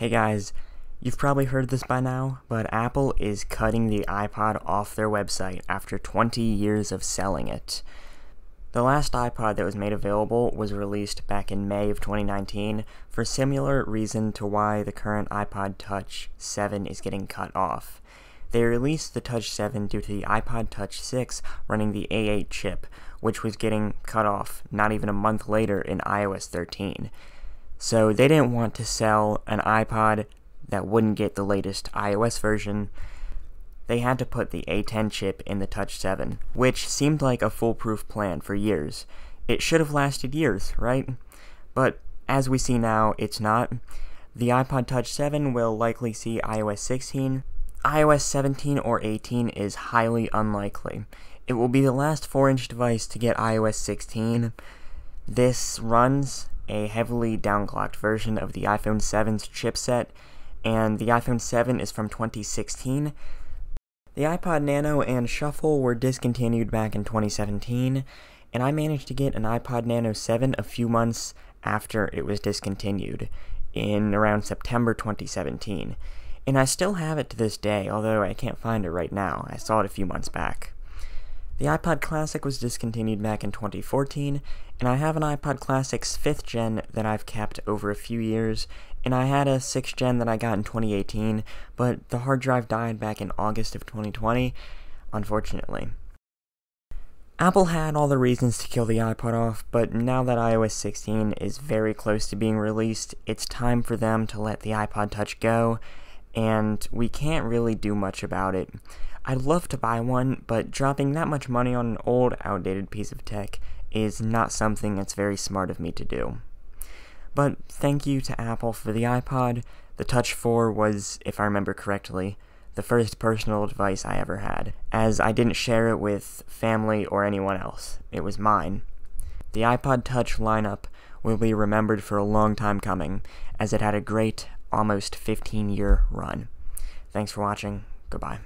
Hey guys, you've probably heard this by now, but Apple is cutting the iPod off their website after 20 years of selling it. The last iPod that was made available was released back in May of 2019 for similar reason to why the current iPod Touch 7 is getting cut off. They released the Touch 7 due to the iPod Touch 6 running the A8 chip, which was getting cut off not even a month later in iOS 13. So they didn't want to sell an iPod that wouldn't get the latest iOS version. They had to put the A10 chip in the Touch 7, which seemed like a foolproof plan for years. It should have lasted years, right? But as we see now, it's not. The iPod Touch 7 will likely see iOS 16. iOS 17 or 18 is highly unlikely. It will be the last 4 inch device to get iOS 16. This runs a heavily downclocked version of the iPhone 7's chipset, and the iPhone 7 is from 2016. The iPod Nano and Shuffle were discontinued back in 2017, and I managed to get an iPod Nano 7 a few months after it was discontinued, in around September 2017. And I still have it to this day, although I can't find it right now. I saw it a few months back. The iPod Classic was discontinued back in 2014, and I have an iPod Classic's 5th gen that I've kept over a few years, and I had a 6th gen that I got in 2018, but the hard drive died back in August of 2020, unfortunately. Apple had all the reasons to kill the iPod off, but now that iOS 16 is very close to being released, it's time for them to let the iPod Touch go, and we can't really do much about it. I'd love to buy one, but dropping that much money on an old, outdated piece of tech is not something that's very smart of me to do. But thank you to Apple for the iPod. The Touch 4 was, if I remember correctly, the first personal device I ever had, as I didn't share it with family or anyone else. It was mine. The iPod Touch lineup will be remembered for a long time coming, as it had a great, almost 15 year run. Thanks for watching. Goodbye.